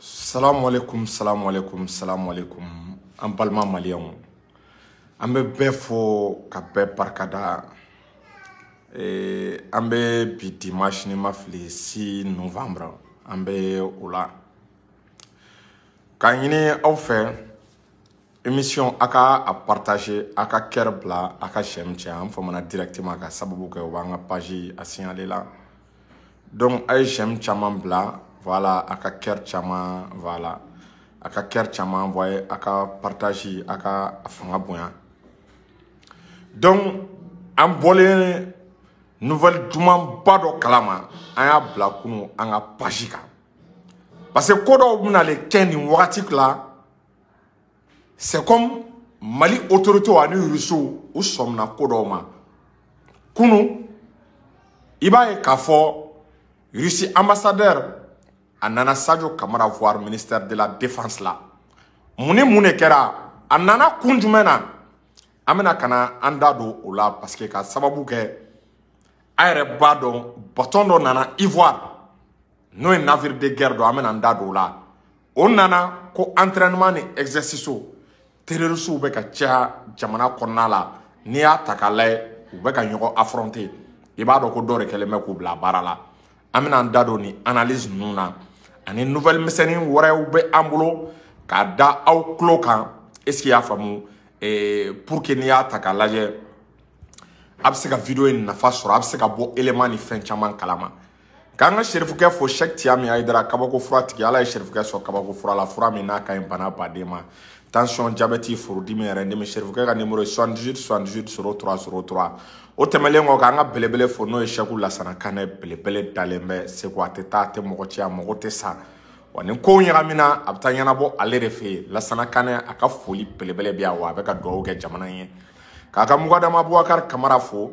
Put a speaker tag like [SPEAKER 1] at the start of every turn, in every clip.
[SPEAKER 1] salamu aleykum salamu aleykum salamu aleykum an balima maliyɛnw an bɛ bɛɛ fo ka bɛɛ barikada eh, an bɛ bi dimanche ni ma fili 6 novembre an bɛ o la k'a ɲini aw fɛ émission a ka a partager a ka kɛrɛ bila a ka sɛm cɛ an famana directement ka sababu kɛ o b'an ka page a signale la donc a ye sɛm caman bila voilà a ka kɛrɛ caman voilà a ka kɛrɛ caman envoyer a ka partage a ka a fanga bonya donc an bɔlen nouvelle dumanba dɔ kalama an y'a bila kunu an ka page kan parce que ko dɔw bɛnale kɛ nin wagati la c'est comme mali autorité ani ruso u sɔmina ko dɔw ma kunu i b'a ye k'a fɔ rusi ambassadeur a nana sadio kamara voir ministère de la défense la mun ni mun de kɛra a nana kun jumɛn na an bɛna ka na an da don o la parce que ka sababu kɛ a yɛrɛ b'a dɔn bɔtɔn dɔ nana ivoire n'o ye navire de guerre don an bɛna n da don o la o nana ko entraînement ni exercice terrorisiw bɛ ka caya jamana kɔnɔna la n'i y'a ta k'a lajɛ u bɛ ka ɲɔgɔn affronter i b'a dɔn ko dɔ de kɛlen bɛ k'u bila baara la an bɛna an da don nin analyse ninnu na ani nouvelle misɛnnin wɛrɛw bɛ an bolo k'a da aw tulo kan est ce que y'a faamu eh, pour que n'i y'a ta k'a lajɛ a bɛ se ka video in nafa sɔrɔ a bɛ se ka bɔ élément ni fɛn caman kalama k'an ka serifukɛ fo sɛk tiya min ayidara kabako fura tigi ala ye serifukɛ sɔn kabako fura la fura min n'a ka ɲi bana baden ma tansiyɔn jabɛti forudimi yɛrɛ ndimi serifukɛ ka nimoro ye 78 78 03 03 o tɛmɛlen kɔ k'an ka belebele fo n'o ye sɛku lasana kanɛ belebele dalen bɛ segu a tɛ taa a tɛ mɔgɔ ciya mɔgɔ tɛ sa wa nin kow ɲagamina a bɛ taa ɲɛnabɔ ale de fɛ yen lasana kanɛ a ka foli belebele bɛ yan wa a bɛ ka dugawu kɛ jamana ye k'a ka mugadama bubakari kamara fo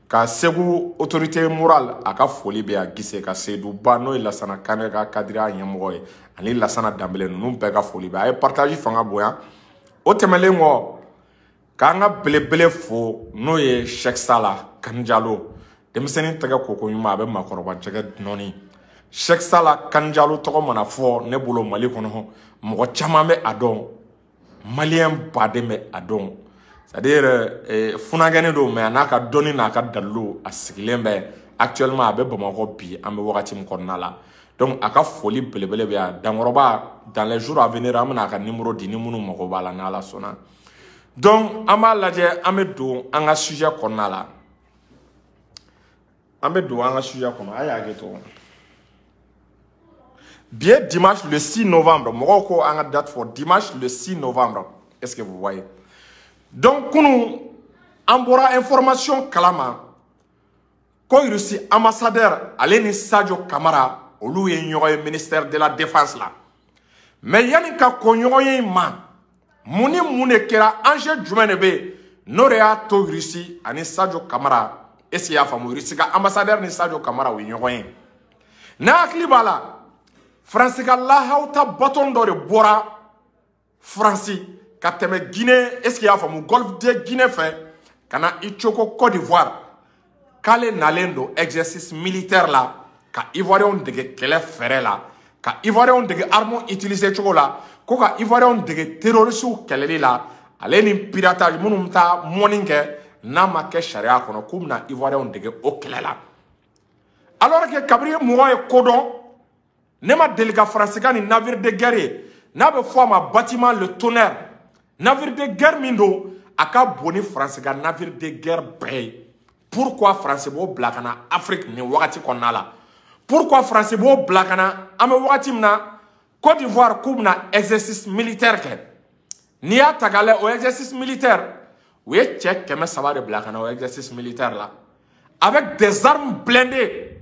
[SPEAKER 1] ka segu autorité morale a ka foli bɛ a gise ka seduba n'o ye lasana kane ka kadiriya ɲɛmɔgɔ ye ani lasana danbele ninnu bɛɛ ka foli bɛ a ye partage fanga bonya o tɛmɛlen kɔ k'an ka belebele fo n'o ye shɛk sala kanijalo denmisɛnnin tɛgɛ koko ɲuman a bɛ makɔrɔba jɛgɛ dunɔni shɛk sala kanijalo tɔgɔ mana fɔ ne bolo mali kɔnɔ mɔgɔ caman bɛ a dɔn maliyɛn baden bɛ a dɔn c'est-à-dire eh, funankɛni don mais a n'a ka dɔnni n'a ka dalilu a sigilen bɛ actuellement a bɛ bamakɔ bi an bɛ wagati min kɔnɔna la donc a ka foli belebele bɛ yan dankɔrɔba dans les jours à venir an bɛna a ka nimoro di ni minnu mago b'a la n'ala sɔnna donc an b'a lajɛ an bɛ don an ka sujet kɔnɔna la an bɛ don an ka suya kɔnɔ a y'a kɛ tɔgɔ bi ye dimanche le 6 novembre mɔgɔw ko an ka date fɔ dimanche le 6 novembre est ce que vous voyez donc kunu an bɔra information kalama ko rusi ambassadeur ale ni sadio kamara olu ye ɲɔgɔn ye ministère de la défense la mais yanni ka ko ɲɔgɔn ye in ma mun ni mun de kɛra ange jumɛn de bɛ yen n'o de y'a to irisi ani sajo kamara esi y'a faamu irisi ka ambasadɛri ni sajo kamara o ye ɲɔgɔn ye n'a hakili b'a la faransi ka lahaw ta bɔtɔn dɔ de bɔra faransi ka tɛmɛ guinee esi y'a faamu golf de guinee fɛ ka na icoko cote d'ivoire k'ale nalen don exercice militaire la ka ivoiriyɛnw dege kɛlɛ fɛɛrɛ la ka ivoiriyɛnw dege armu utiliser cogo la ko ka ivoiriyɛnw dege terrorisiw kɛlɛli la ale ni piratage minnu bɛ taa mɔni kɛ n'a ma kɛ sariya kɔnɔ k'u bɛna ivoiriyɛnw dege o kɛlɛ la alors que kabiri mɔgɔ ye ko dɔn ne ma deli ka faransikan ni navire de guerre ye n'a bɛ fɔ a ma bâtiment le tonnerre navire de guerre min don a ka bon ni faransikan navire de guerre bɛɛ ye pourquoi faransi b'o bila ka na afiriki nin wagati kɔnɔna la pourquoi faransi b'o bila ka na an bɛ wagati min na cote d'ivoire k'u bɛna exercice militaire kɛ n'i y'a ta k'a lajɛ o exercice militaire u ye cɛ kɛmɛ saba de bila ka na o exercice militaire la avec des armes blindées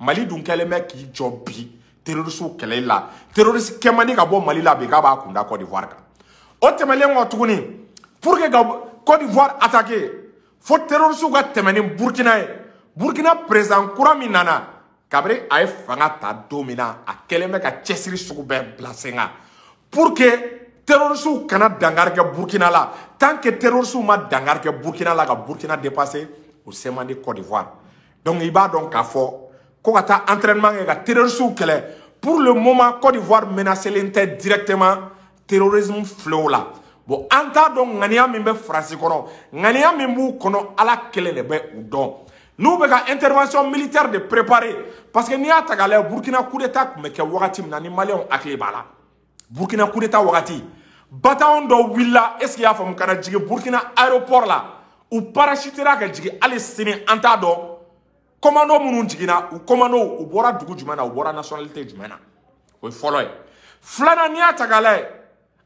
[SPEAKER 1] mali dun kɛlen bɛ k'i jɔ bi terorisiw kɛlɛli la terorisi kɛ man di ka bɔ mali la bi k'a b'a kunda cote d'ivoire kan o tɛmɛlen kɔ tuguni pour que ka cote d'ivoire attaquer fo terorisiw ka tɛmɛ ni burkina ye burkina perezan kura min nana kabiri a ye fanga ta don min na a kɛlen bɛ ka cɛsiri sugu bɛɛ bila sen kan pour que terorisiw kana dankari kɛ burkina la tant que terorisiw ma dankari kɛ burkina la ka burkina dépasser o se man di cote d'ivoire donc i b'a dɔn k'a fɔ ko ka taa entraînement kɛ ka terrorisiw kɛlɛ pour le moment Côte d'Ivoire menacelen tɛ directement terrorisme fléau la bon an t'a dɔn ŋaniya min bɛ faransi kɔnɔ ŋaniya min b'u kɔnɔ ala kelen de bɛ u dɔn n'u bɛ ka intervention militaire de préparer parce que n'i y'a ta k'a lajɛ burkina coup d'état tun bɛ kɛ wagati min na ni maliyɛnw hakili b'a la burkina kudeta wagati bataon dɔ wulila esike y'a faamu kana jigin burkina aéroport la u parachutera ka jigin hali sini an t'a dɔn komando minnu jiginna u komandow u bɔra dugu jumɛn na u bɔra nationalité jumɛn na o ye fɔlɔ ye filanan n'i y'a ta k'a lajɛ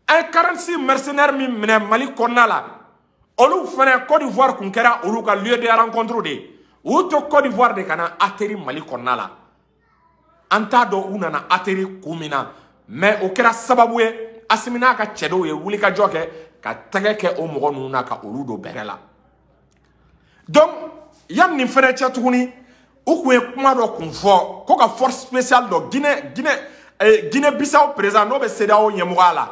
[SPEAKER 1] an ye 46 mercenaire min minɛ mali kɔnɔna la olu fana cote d'ivoire kun kɛra olu ka lieu de rencontre de ye u y'u to cote d'ivoire de ka na atterri mali kɔnɔna la an t'a dɔn u nana ateri kun min na mɛ o kɛra sababu ye asimi n'a ka cɛ dɔw ye wulikajɔ kɛ ka tɛgɛ kɛ o mɔgɔ ninnu na ka olu don bɛrɛ la donc yanni nin fɛnɛ cɛ tuguni u tun ye kuma dɔ kun fɔ ko ka force spéciale dɔ guinée guinée eh, guinée bissau président n'o bɛ cedeao ɲɛmɔgɔya la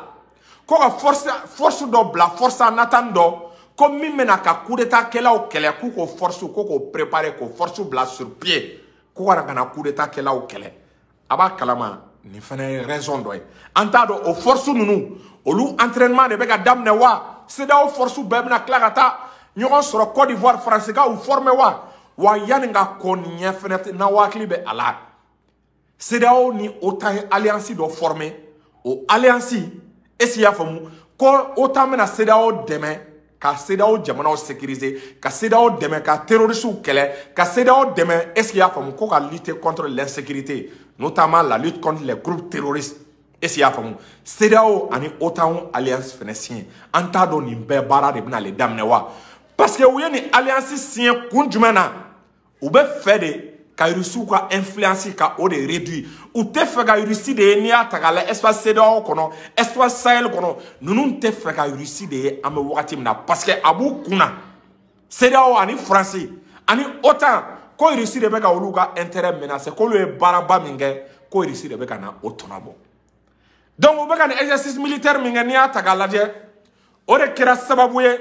[SPEAKER 1] ko ka force force dɔ bila force natani dɔ ko min bɛna ka coup d'état kɛlaw kɛlɛ k'u k'o force ko k'o préparer k'o force bila sur pied ko kana kana kudeta kɛlaw kɛlɛ a b'a kalama nin fana ye raison dɔ ye an t'a dɔn o force ninnu olu entraînement de bɛ ka daminɛ wa CEDEAO force bɛɛ bɛna tila ka taa ɲɔgɔn sɔrɔ Côte d'Ivoire faransikanw former wa wa yanni ka kɔn nin ɲɛ fana tɛ na hakili bɛ a la CEDEAO ni OTAN ye alliance dɔ former o alliance est y'a faamu ko o t'an bɛna CEDEAO dɛmɛ ka CEDEAO jamanaw sécuriser ka CEDEAO dɛmɛ ka terroristes kɛlɛ ka CEDEAO dɛmɛ est y'a faamu ko ka lutter contre l'insécurité notamment la lutte contre les groupes terroristes est y'a faamu CEDEAO ani OTAN alliance fɛnɛ signé an t'a dɔn nin bɛɛ baara de bɛna le daminɛ wa parce que u ye nin alliance signé kun jumɛn na u bɛ fɛ de ka irisiw ka influence ka o de réduit u tɛ fɛ ka irisi de ye n'i y'a ta k'a la espace CEDEAO kɔnɔ espace sahel kɔnɔ ninnu tɛ fɛ ka irisi de ye an bɛ wagati min na parce que a b'u kun na CEDEAO ani France ani OTAN ko irisi de bɛ ka olu ka intérêt menacer k'olu ye baaraba min kɛ ko irisi de bɛ ka na o tɔnɔ bɔ donc u bɛ ka nin exercice militaire min kɛ n'i y'a ta k'a lajɛ o de kɛra sababu ye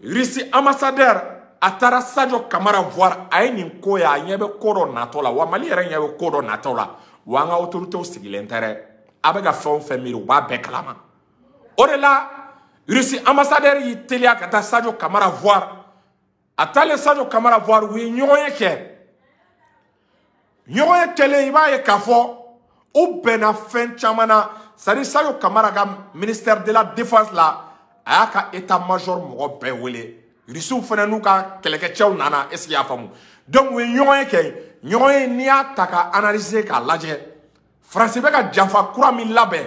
[SPEAKER 1] risi ambassadeur a taara sajo kamara voir a ye nin ko ye a ɲɛ bɛ ko dɔ natɔ la wa mali yɛrɛ ɲɛ bɛ ko dɔ natɔ la wa an ka autoritéw sigilen tɛ dɛ a bɛ ka fɛn o fɛn miiri u b'a bɛɛ kalama o de la risi ambassadeur y'i teliya ka taa sajo kamara voir a taalen sajo kamara voir u ye ɲɔgɔn ye kɛ ɲɔgɔn kɛlen i b'a ye k'a fɔ u bɛnna fɛn caman na sari sayo kamara ka ministère de la défense la a y'a ka état major mɔgɔ bɛɛ wele rusiw fana n'u ka kɛlɛkɛcɛw nana est ce que y'a faamu donc u ye ɲɔgɔn ye kɛ ɲɔgɔn ye n'i y'a ta ka analyser k'a lajɛ faransi bɛ ka janfa kura min labɛn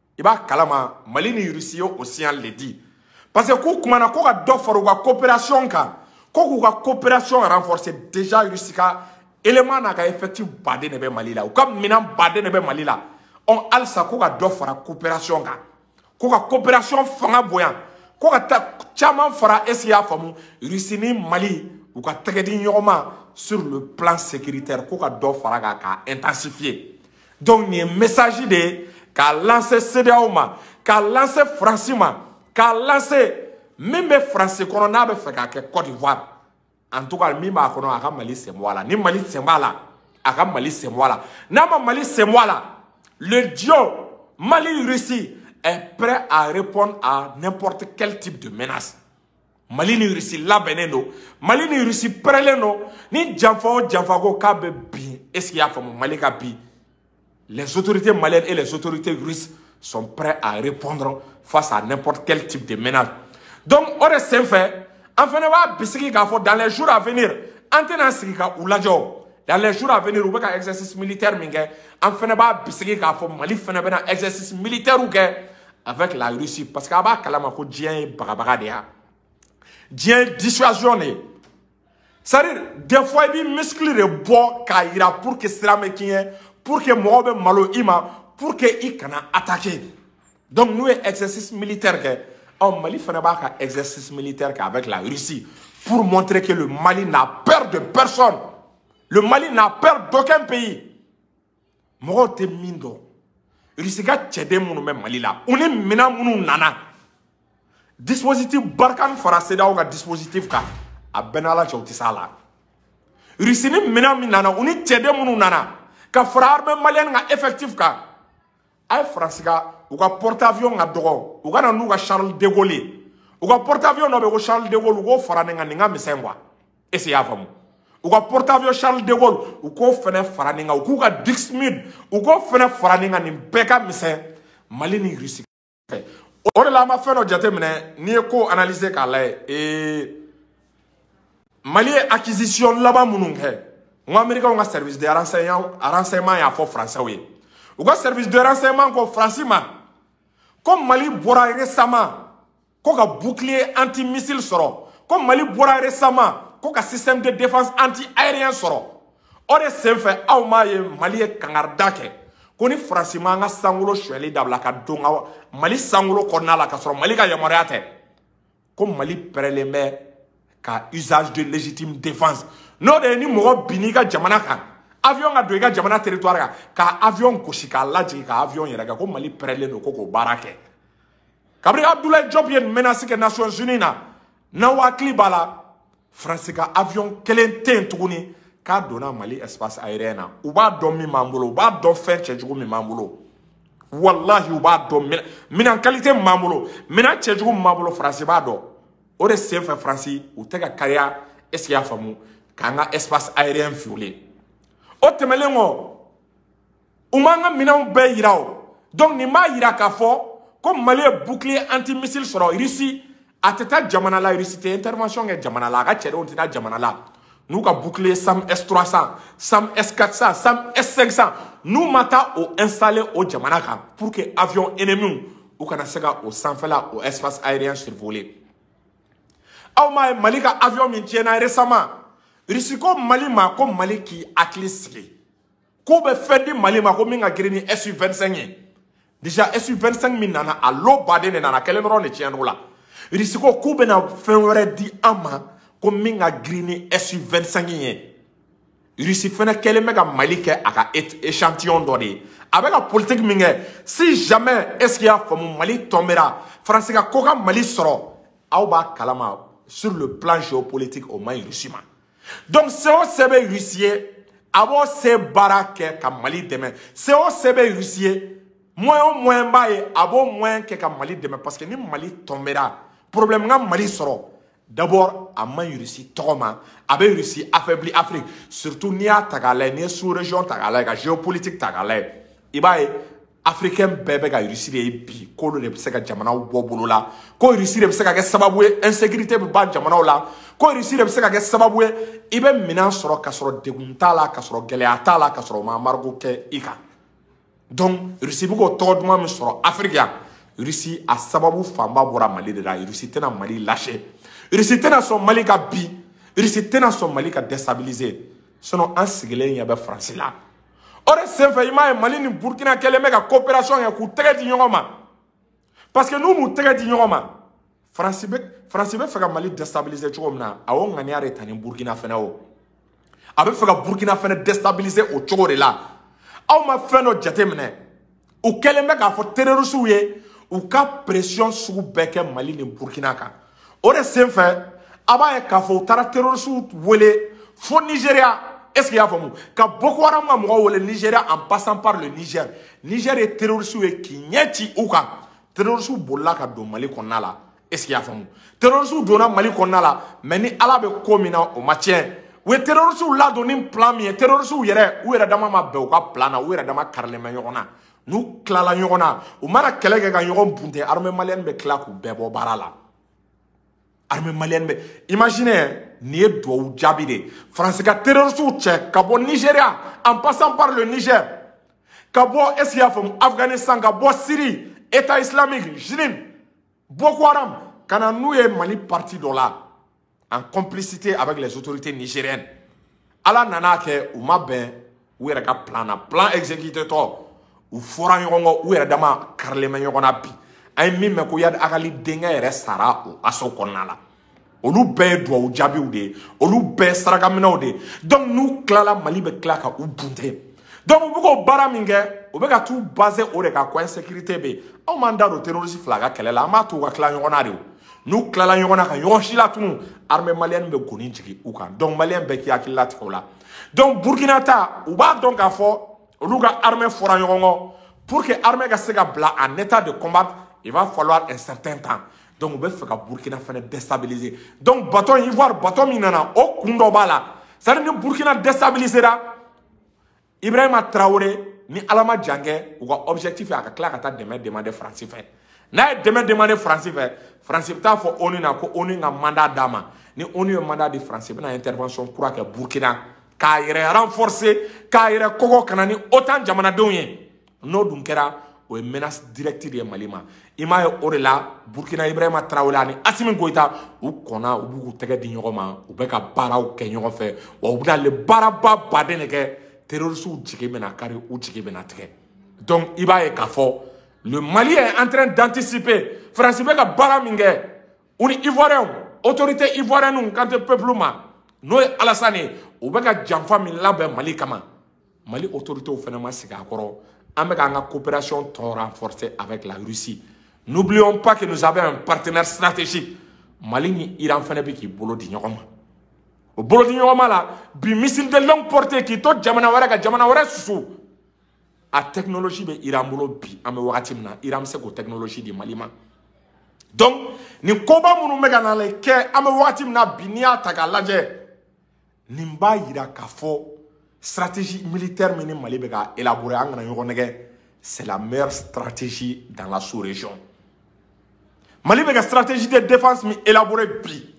[SPEAKER 1] i b'a kalama mali ni rusi ye o siyan le di parce que k'u kumana ko ka dɔ fara u ka coopération kan ko k'u ka coopération renforcer déjà rusi ka élément n'a ka effectif baden de bɛ mali la u ka minɛn baden de bɛ mali la ɔ halisa ko ka dɔ fara coopération kan ko ka coopération fanga bonya ko ka taa caman fara est ce que y'a faamu rusi ni mali u ka tɛgɛdi ɲɔgɔn ma sur le plan sécuritaire ko ka dɔ fara kan k'a intensifier donc nin ye message de ye k'a lase CEDEAO ma k'a lase France ma k'a lase min bɛ France kɔnɔ n'a bɛ fɛ k'a kɛ Côte d'Ivoire en tout cas min b'a kɔnɔ a ka Mali sen bɔ a la ni Mali sen b'a la a ka Mali sen bɔ a la n'a ma Mali sen bɔ a la le dion Mali Russie est prêt à répondre à n'importe quel type de menace mali ni rusi labɛnnen don mali ni rusi pɛrɛlen don ni janfa o janfa ko k'a bɛ bin est ce que y'a faamu mali ka bin les autorités maliennes et les autorités russes sont prêts à répondre face à n'importe quel type de menace donc o de senfɛ an fana b'a bisigi k'a fɔ dans les jours à venir an tɛna sigi ka u lajɛ o dans les jours à venir u bɛ ka exercice militaire min kɛ an fana b'a bisigi k'a fɔ mali fana bɛna exercice militaire kɛ avec la russie parce que a b'a kalama ko diɲɛ ye bagabaga de ya diɲɛ ye dissuasion de ye c'est à dire des fois i b'i muscle de bɔ k'a yira pour que sira bɛ tiɲɛ pour que mɔgɔw bɛ malo i ma pour que i kana attaquer donc n'u ye exercice militaire kɛ ɔ mali fana b'a ka exercice militaire kɛ avec la russie pour montrer que le mali n'a peur de personne le mali n'a peur d'aucun pays mɔgɔw tɛ min dɔn russie ka cɛden minnu bɛ mali la u ni minɛn minnu nana dispositif barikani fara sedaw ka dispositif kan a bɛɛ n'ala cɛ u tɛ s'a la russie ni minɛn min nana u ni cɛden minnu nana ka fara armée malienne ka effectif kan a ye faransi ka u ka porte avion ka dɔgɔ u ka na n'u ka charles de gaulle ye u ka porte avion dɔ bɛ ko charles de gaulle u k'o fara nin kan nin ka misɛn quoi est ce que i y'a faamu u ka porte avion charles de gaulle u k'o fɛnɛ fara nin kan u k'u ka dixmid u k'o fɛnɛ fara nin kan nin bɛɛ ka misɛn mali ni russie fɛ o de la an ma fɛn dɔ jateminɛ n'i ye ko analyse k'a lajɛ ee mali ye acquisition laban minnu kɛ n ko americaw ka service de renseignement y'a fɔ français ye u ka service de renseignement ko faransi ma ko mali bɔra récemment ko ka bouclier anti missile sɔrɔ ko mali bɔra récemment ko ka système de défense anti aérien sɔrɔ o de senfɛ aw m'a ye mali ye kangarida kɛ ko ni faransi ma an ka sankolo suyɛli dabila ka don ka mali sankolo kɔnɔna la ka sɔrɔ mali ka yamaruya tɛ ko mali pɛrɛlen bɛ ka usage de légitime défense n'o de ye ni mɔgɔ bin'i ka jamana kan avion ka don i ka jamana territoire kan ka avion gosi k'a lajigin ka avion yɛrɛ kɛ ko mali pɛrɛlen don ko k'o baara kɛ kabiri abdoulaye job ye nin menace kɛ nations unis na n'aw hakili b'a la faransi ka avion kelen tɛ yen tuguni k'a donna mali espace aérien na u b'a dɔn min b'an bolo u b'a dɔn fɛn cɛjugu min b'an bolo walahi u b'a dɔn minɛn kalite min b'an bolo minɛn cɛjugu min b'an bolo faransi b'a dɔn o de sen fɛ faransi u tɛ ka kariya est y'a faamu k'an ka espace aérien violer o tɛmɛnen kɔ u m'an ka minɛnw bɛɛ yira o donc nin b'a yira k'a fɔ ko mali ye bouclier anti missile sɔrɔ irisi a tɛ taa jamana la irisi tɛ intervention kɛ jamana la a ka cɛdenw tɛ taa jamana la n'u ka bouclier sam s 300 sam s 400 sam s 500 n'u ma taa o installer o jamana kan pour que avion ennemis u kana se ka o sanfɛla o espace aérien survoler aw m'a ye mali ka avion min tiɲɛna récemment irisi ko mali ma ko mali k'i hakili sigi ko bɛ fɛn di mali ma ko min ka girin ni su 25 ye déjà su 25 min nana a lo baden de nana kɛlen dɔrɔn de tiɲɛn'o la irisi ko k'u bɛna fɛn wɛrɛ di an ma ko min ka girin ni su 25 ye irisi fɛnɛ kɛlen bɛ ka mali kɛ a ka échantillon dɔ de ye a bɛ ka politiki min kɛ si jamais est ce que y'a faamu mali tɔnbera faransi ka ko ka mali sɔrɔ aw b'a kalama sur le plan géopolitique o man ɲi irisi ma donc se o se bɛ rusi ye a b'o se baara kɛ ka mali dɛmɛ se o se bɛ rusi ye moyen o moyen b'a ye a b'o moyen kɛ ka mali dɛmɛ parce que ni mali tɔnbera problème ka mali sɔrɔ d'abord a man rusi tɔgɔ ma a bɛ rusi affaibli afrique surtout n'i y'a ta k'a lajɛ n'i ye sous région ta k'a lajɛ ka géopolitique ta k'a lajɛ i b'a ye africain bɛɛ bɛ ka russie de ye bi k'olu de bɛ se ka jamanaw bɔ bolo la ko russie de bɛ se ka kɛ sababu ye insécurité bɛ ban jamanaw la ko russie de bɛ se ka kɛ sababu ye i bɛ minɛn sɔrɔ ka sɔrɔ degun t'a la ka sɔrɔ gɛlɛya t'a la ka sɔrɔ o ma embargo kɛ i kan donc russie bɛ k'o tɔgɔ duman min sɔrɔ afrique yan russie a sababu fanba bɔra mali de la russie tɛna mali lase russie tɛna sɔn mali ka bi russie tɛna sɔn mali ka destabiliser sinon an sigilen ɲɛ bɛ faransi la o de senfɛ i m'a ye mali ni burkina kɛlen bɛ ka coopération kɛ k'u tɛgɛ di ɲɔgɔn ma parce que n'u m'u tɛgɛ di ɲɔgɔn ma faransi bɛ faransi bɛ fɛ ka mali destabiliser cogo min na a y'o ŋaniya de ta ni burkina fɛnɛ o a bɛ fɛ ka burkina fɛnɛ destabiliser o cogo de la aw ma fɛn dɔ jateminɛ u kɛlen bɛ k'a fɔ terorisiw ye u ka pression sugu bɛɛ kɛ mali ni burkina kan o de sen fɛ a b'a ye k'a fɔ u taara terorisiw wele fo nigeria est ce que y'a faamu ka boko haram ka mɔgɔw wele nigeria en passant par le niger niger ye terorisiw ye k'i ɲɛ ci u kan terorisiw bolila ka don mali kɔnɔna la est-ce qu'il y'a faamu terrorisiw donna mali kɔnɔna la mais ni ala bɛ ko min na o ma tiɲɛ u ye terrorisiw ladon ni plan min ye terrorisiw yɛrɛ u yɛrɛ dama ma bɛn u ka plan na u yɛrɛ dama karilen bɛ ɲɔgɔn na n'u tilala ɲɔgɔn na u mana kɛlɛ kɛ ka ɲɔgɔn bunte armée malienne bɛ tila k'u bɛɛ bɔ baara la armée malienne bɛ imagine nin ye duwawu jaabi de ye faransi ka terrorisiw cɛ ka bɔ nigéria en passant par le niger ka bɔ est ce que y'a faamu afghanistan ka bɔ syrie état islamique jnim Boko Haram ka na n'u ye Mali parti dɔ la en complicité avec les autorités nigériennes ala nana kɛ u ma bɛn u yɛrɛ ka plan na plan exécuté tɔ u fɔra ɲɔgɔn kɔ u yɛrɛ dama karilen bɛ ɲɔgɔn na bi an ye min mɛn ko yadi akali denkɛ yɛrɛ sara o aso kɔnɔna la olu bɛɛ ye duwawu jaabiw de ye olu bɛɛ sarakaminɛw de ye donc n'u tilala mali bɛ tila ka u bunte donc u bɛ k'o baara min kɛ u bɛ ka t'u base o de kan ko insécurité bɛ yen anw m'an da don terroriste fila ka kɛlɛ la an b'a to u ka tila ɲɔgɔn na de o n'u tilala ɲɔgɔn na ka ɲɔgɔn si latunu armée malienne bɛ goni jigin u kan donc maliyɛn bɛɛ k'i hakili latigɛ o la donc burkina ta u b'a dɔn k'a fɔ olu ka armée fɔra ɲɔgɔn kɔ pour que armée ka se ka bila en état de combattre il va falloir un certain temps donc u bɛ fɛ ka burkina fana destabiliser donc baton ivoire baton min nana o kun dɔ b'a la c'est à dire ni burkina destabilisera ibrahima traore ni ala ma jan kɛ u ka objectif ye a ka tila ka taa dɛmɛ demander faransi fɛ n'a ye dɛmɛ demander faransi fɛ faransi bɛ taa fɔ onu na ko onu ka mandat d'a ma ni onu ye mandat di faransi bɛna intervention kura kɛ burkina k'a yɛrɛ renforcer k'a yɛrɛ kɔgɔ ka na ni otan jamanadenw ye n'o dun kɛra o ye menace directe de ye mali ma i m'a ye o de la burkina ibrahima tarawele ani asimi goyita u kɔnna u b'u k'u tɛgɛ di ɲɔgɔn ma u bɛ ka baaraw kɛ ɲɔgɔn fɛ wa u bɛna le baaraba baden de kɛ terrorisiw jigi bɛna kari u jigi bɛna tigɛ donc i b'a ye k'a fɔ le mali est en train d'anticiper faransi bɛ ka baara min kɛ u ni ivoiriyɛnw autorité ivoiriyɛnw kante peuple ma n'o ye alasani ye u bɛ ka janfa min labɛn mali kama mali autorités fana ma sigi a kɔrɔ an bɛ k'an ka coopération tɔ renforcer avec la russie n'oublions pas que nous avons un partenaire stratégique mali ni iran fana bɛ k'i bolo di ɲɔgɔn ma o bolo di ɲɔgɔn ma la bi missile de longue portée k'i to jamana wɛrɛ ka jamana wɛrɛ susu a technologie bɛ iran bolo bi an bɛ wagati min na iran bɛ se k'o technologie di mali ma donc nin koba minnu bɛ ka na kɛ an bɛ wagati min na bi n'i y'a ta k'a lajɛ nin b'a yira k'a fɔ stratégie militaire min ni mali bɛ ka élaborer an kana ɲɔgɔn nɛgɛ c'est la meilleure stratégie dans la sous-région mali bɛ ka stratégie de défense min élaborer bi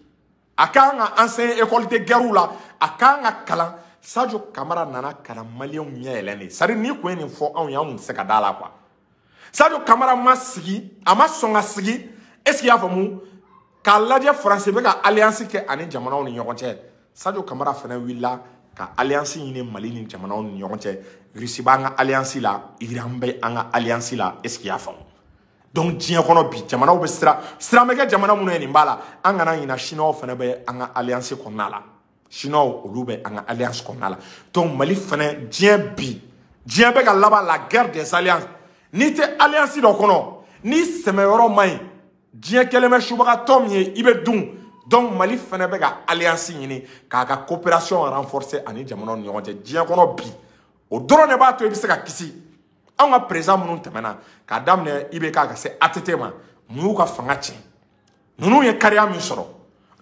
[SPEAKER 1] a kan ka enseigner école de guerre la a kan ka kalan sajo kamara nana ka na maliyɛnw ɲɛ yɛlɛn de sari n'i kun ye nin fɔ anw ye anw tun tɛ se ka da la kuwa sadio kamara ma sigi a ma sɔn ka sigi est ce que y'a faamu k'a lajɛ faransi bɛ ka alliance kɛ ani jamanaw ni ɲɔgɔn cɛ sadio kamara fana wulila ka alliance ɲini mali ni jamanaw ni ɲɔgɔn cɛ russie b'an ka alliance la iran bɛ an ka alliance la est ce que y'a faamu donc diɲɛ kɔnɔ bi jamanaw bɛ sira siran bɛ kɛ jamana minnu ye nin b'a la an kana ɲina siniwaw fana bɛ an ka alliance kɔnɔna la chinois olu bɛ an ka alliance kɔnɔna la donc mali fɛnɛ diɲɛ bi diɲɛ bɛ ka laban la guerre des alliances n'i tɛ alliance dɔ kɔnɔ n'i sɛmɛ yɔrɔ man ɲi diɲɛ kɛlen bɛ subagatɔ min ye i bɛ dun donc mali fɛnɛ bɛ ka alliance ɲini k'a ka coopération renforcer ani jamanaw ni ɲɔgɔn cɛ diɲɛ kɔnɔ bi o dɔrɔn de b'a to i bɛ se ka kisi anw ka président minnu tɛmɛna k'a daminɛ i bɛ k'a ka se att ma mun y'u ka fanga tiɲɛ ninnu ye kariya min sɔrɔ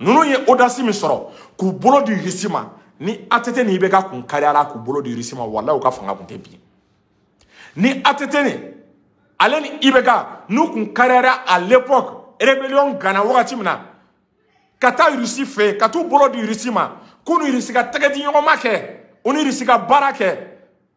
[SPEAKER 1] ninnu ye odasi min sɔrɔ k'u bolo di irisi ma ni atete ni bɛ ka kun kariyara k'u bolo di irisi ma walayi u ka fanga kun tɛ bin ni atete ni ale ni i bɛ ka n'u kun kariyara à l'époque rébellion gana wagati min na ka taa irisi fɛ ka t'u bolo di irisi ma k'u ni irisi ka tɛgɛdiɲɔgɔnma kɛ u ni irisi ka baara kɛ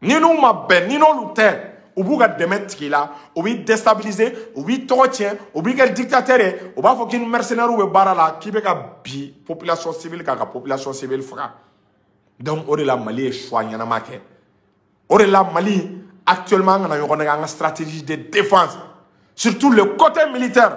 [SPEAKER 1] ni n'u ma bɛn ni n'olu tɛ u b'u ka dɛmɛ tigi la u b'i destabiliser u b'i tɔgɔ tiɲɛ u b'i kɛ dictateur ye u b'a fɔ k'i ni mercenaire bɛ baara la k'i bɛ ka bi population civile k'a ka population civile faga donc o de la mali ye choix ɲɛnama kɛ o de la mali actuellement an kana ɲɔgɔn nɛgɛ an ka stratégie de défense surtout le côté militaire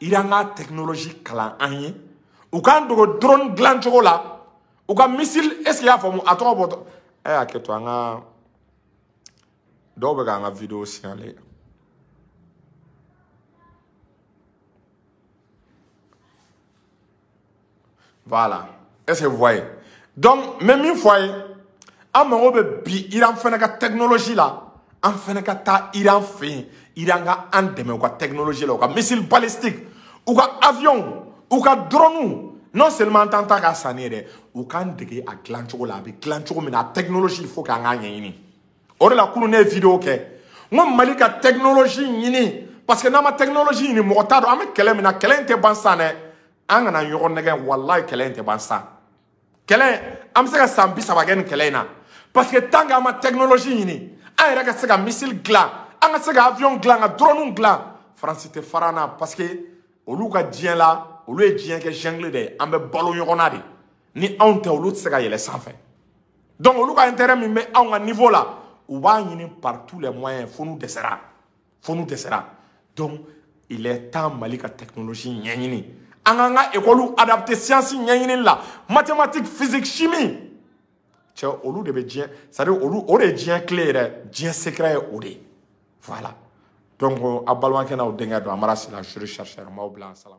[SPEAKER 1] iran ka technologie kalan an ye u k'an dogo drone dilan cogo la u ka missile est ce que y'a faamu a tɔgɔ bɔtɔ a y'a kɛ to an ka dɔw bɛ k'an ka video signale voilà est-ce que vous voyez donc mɛ min fɔ a ye an mago bɛ bi iran fana ka technologie la an fana ka taa iran fɛ yen iran ka an dɛmɛ u ka technologie la u ka missile balistique u ka avion u ka drone non seulement an t'an ta k'a sanni ye dɛ u k'an dege a dilan cogo la a bɛ dilan cogo min na a technologie il faut k'an k'a ɲɛɲini o de la kunu ne ye video kɛ n ko mali ka technologie ɲini parce que n'an ma technologie ɲini mɔgɔ t'a dɔn an bɛ kɛlɛ min na kɛlɛ in tɛ ban san dɛ an kana ɲɔgɔn nɛgɛ walayi kɛlɛ in tɛ ban san kɛlɛ an bɛ se ka san bi saba kɛ nin kɛlɛ in na parce que tant que an ma technologie ɲini an yɛrɛ ka se ka missile dilan an ka se ka avion dilan ka drone dilan faransi tɛ fara an na parce que olu ka diɲɛ la olu ye diɲɛ kɛ jungle de ye an bɛ balo ɲɔgɔn na de ni anw tɛ olu tɛ se ka yɛlɛ sanfɛ donc olu ka intérêt min bɛ anw ka niveau la u b'a ɲini par tous les moyens fo n'u dɛsɛra fo n'u dɛsɛra donc il est temps mali ka technologie ɲɛɲini an k'an ka ekɔliw adapte siyansi ɲɛɲinini la mathématique physique chimie cɛ olu de bɛ diɲɛ c'est à dire olu o de ye diɲɛ kile yɛrɛ diɲɛ secret ye o de ye voilà donc a balimakɛ n'aw denkɛ don a mara sila suri chargeur n b'aw bila an salam